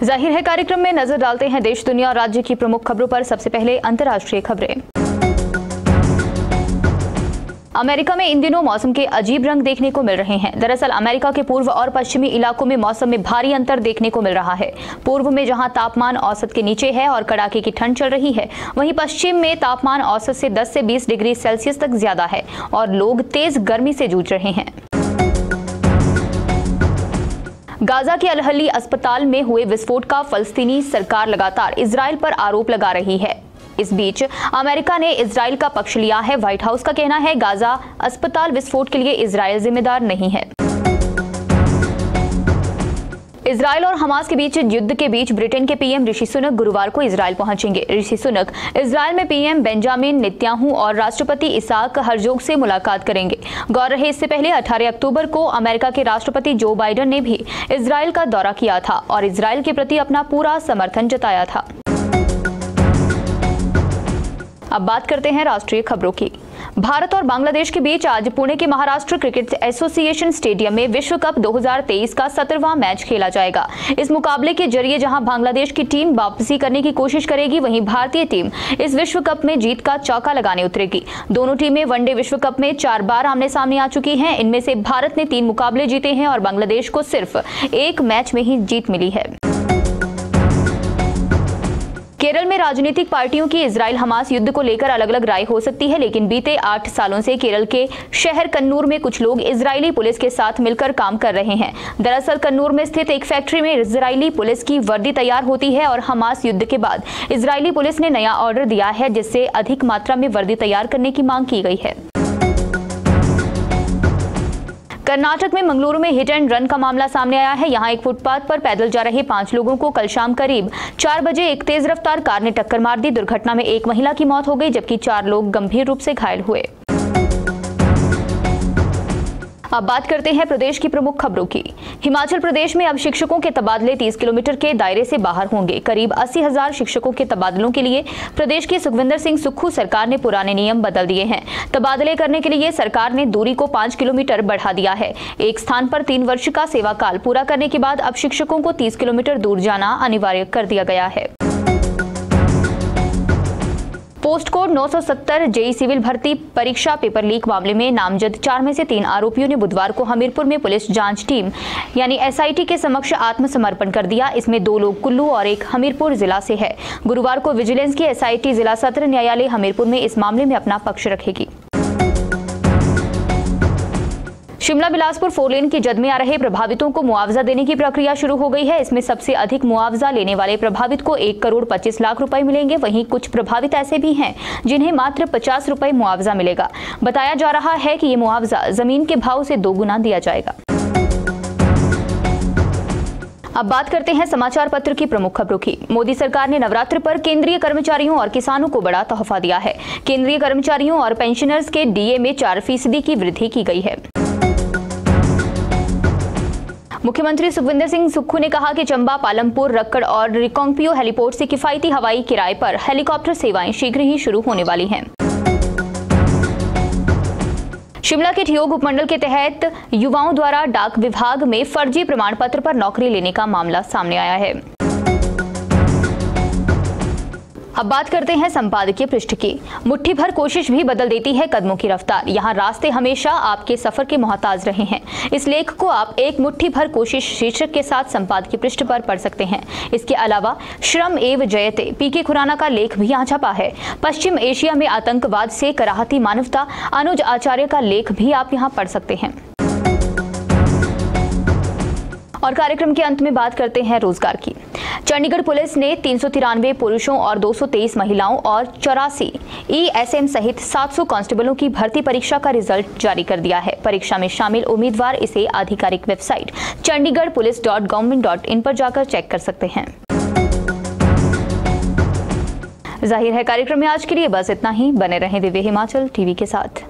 ज़ाहिर है, कार्यक्रम में नज़र डालते हैं देश, दुनिया और राज्य की प्रमुख खबरों पर। सबसे पहले अंतर्राष्ट्रीय खबरें। अमेरिका में इन दिनों मौसम के अजीब रंग देखने को मिल रहे हैं। दरअसल, अमेरिका के पूर्व और पश्चिमी इलाकों में मौसम में भारी अंतर देखने को मिल रहा है। पूर्व में जहाँ तापमान औसत के नीचे है और कड़ाके की ठंड चल रही है, वहीं पश्चिम में तापमान औसत से 10 से 20 डिग्री सेल्सियस तक ज़्यादा है और लोग तेज गर्मी से जूझ रहे हैं। गाजा के अलहली अस्पताल में हुए विस्फोट का फलस्तीनी सरकार लगातार इसराइल पर आरोप लगा रही है। इस बीच, अमेरिका ने इसराइल का पक्ष लिया है। व्हाइट हाउस का कहना है, गाजा अस्पताल विस्फोट के लिए इसराइल जिम्मेदार नहीं है। इसराइल और हमास के बीच युद्ध के बीच ब्रिटेन के पीएम ऋषि सुनक गुरुवार को इसराइल पहुँचेंगे। ऋषि सुनक, इसराइल में पीएम बेंजामिन नित्याहू और राष्ट्रपति इसाक हरजोग से मुलाकात करेंगे। गौर रहे इससे पहले 18 अक्टूबर को अमेरिका के राष्ट्रपति जो बाइडन ने भी इसराइल का दौरा किया था और इसराइल के प्रति अपना पूरा समर्थन जताया था। अब बात करते हैं राष्ट्रीय खबरों की। भारत और बांग्लादेश के बीच आज पुणे के महाराष्ट्र क्रिकेट एसोसिएशन स्टेडियम में विश्व कप 2023 का सत्रहवां मैच खेला जाएगा। इस मुकाबले के ज़रिए जहाँ बांग्लादेश की टीम वापसी करने की कोशिश करेगी, वहीं भारतीय टीम इस विश्व कप में जीत का चौका लगाने उतरेगी। दोनों टीमें वनडे विश्व कप में चार बार आमने सामने आ चुकी है। इनमें से भारत ने तीन मुकाबले जीते हैं और बांग्लादेश को सिर्फ़ एक मैच में ही जीत मिली है। केरल में राजनीतिक पार्टियों की इसराइल हमास युद्ध को लेकर अलग अलग राय हो सकती है, लेकिन बीते आठ सालों से केरल के शहर कन्नूर में कुछ लोग इजरायली पुलिस के साथ मिलकर काम कर रहे हैं। दरअसल कन्नूर में स्थित एक फैक्ट्री में इसराइली पुलिस की वर्दी तैयार होती है और हमास युद्ध के बाद इसराइली पुलिस ने नया ऑर्डर दिया है, जिससे अधिक मात्रा में वर्दी तैयार करने की मांग की गई है। कर्नाटक में मंगलुरु में हिट एंड रन का मामला सामने आया है। यहाँ एक फुटपाथ पर पैदल जा रहे पाँच लोगों को कल शाम करीब चार बजे एक तेज रफ्तार कार ने टक्कर मार दी। दुर्घटना में एक महिला की मौत हो गई, जबकि चार लोग गंभीर रूप से घायल हुए। अब बात करते हैं प्रदेश की प्रमुख खबरों की। हिमाचल प्रदेश में अब शिक्षकों के तबादले 30 किलोमीटर के दायरे से बाहर होंगे। करीब अस्सी हज़ार शिक्षकों के तबादलों के लिए प्रदेश की सुखविंदर सिंह सुक्खू सरकार ने पुराने नियम बदल दिए हैं। तबादले करने के लिए सरकार ने दूरी को पाँच किलोमीटर बढ़ा दिया है। एक स्थान पर तीन वर्ष का सेवा काल पूरा करने के बाद अब शिक्षकों को तीस किलोमीटर दूर जाना अनिवार्य कर दिया गया है। पोस्ट कोड 970 जेई सिविल भर्ती परीक्षा पेपर लीक मामले में नामजद चार में से तीन आरोपियों ने बुधवार को हमीरपुर में पुलिस जाँच टीम, यानी एसआईटी के समक्ष आत्मसमर्पण कर दिया। इसमें दो लोग कुल्लू और एक हमीरपुर जिला से है। गुरुवार को विजिलेंस की एसआईटी जिला सत्र न्यायालय हमीरपुर में इस मामले में अपना पक्ष रखेगी। शिमला बिलासपुर फोर लेन की जद में आ रहे प्रभावितों को मुआवजा देने की प्रक्रिया शुरू हो गई है। इसमें सबसे अधिक मुआवजा लेने वाले प्रभावित को एक करोड़ पच्चीस लाख रुपए मिलेंगे। वहीं कुछ प्रभावित ऐसे भी हैं, जिन्हें मात्र पचास रुपए मुआवजा मिलेगा। बताया जा रहा है कि ये मुआवजा ज़मीन के भाव से दोगुना दिया जाएगा। अब बात करते हैं समाचार पत्र की प्रमुख खबरों की। मोदी सरकार ने नवरात्र पर केंद्रीय कर्मचारियों और किसानों को बड़ा तोहफा दिया है। केंद्रीय कर्मचारियों और पेंशनर्स के डीए में चार फ़ीसदी की वृद्धि की गई है। मुख्यमंत्री सुखविंदर सिंह सुक्खू ने कहा कि चंबा, पालमपुर, रक्कड़ और रिकोंगपियो हेलीपोर्ट से किफायती हवाई किराए पर हेलीकॉप्टर सेवाएँ शीघ्र ही शुरू होने वाली हैं। शिमला के ठियोग उपमंडल के तहत युवाओं द्वारा डाक विभाग में फर्जी प्रमाण पत्र पर नौकरी लेने का मामला सामने आया है। अब बात करते हैं संपादकीय पृष्ठ की। मुट्ठी भर कोशिश भी बदल देती है कदमों की रफ्तार। यहाँ रास्ते हमेशा आपके सफ़र के मोहताज रहे हैं। इस लेख को आप एक मुट्ठी भर कोशिश शीर्षक के साथ संपादकीय पृष्ठ पर पढ़ सकते हैं। इसके अलावा, श्रम एव जयते पी के खुराना का लेख भी यहाँ छपा है। पश्चिम एशिया में आतंकवाद से कराहती मानवता, अनुज आचार्य का लेख भी आप यहाँ पढ़ सकते हैं। और कार्यक्रम के अंत में बात करते हैं रोज़गार की। चंडीगढ़ पुलिस ने तीन सौ तिरानवे पुरुषों और 223 महिलाओं और चौरासी ईएसएम सहित 700 कांस्टेबलों की भर्ती परीक्षा का रिज़ल्ट जारी कर दिया है। परीक्षा में शामिल उम्मीदवार इसे आधिकारिक website Chandigarh police dot government dot in पर जाकर चेक कर सकते हैं। ज़ाहिर है, कार्यक्रम में आज के लिए बस इतना ही। बने रहें दिव्य हिमाचल टीवी के साथ।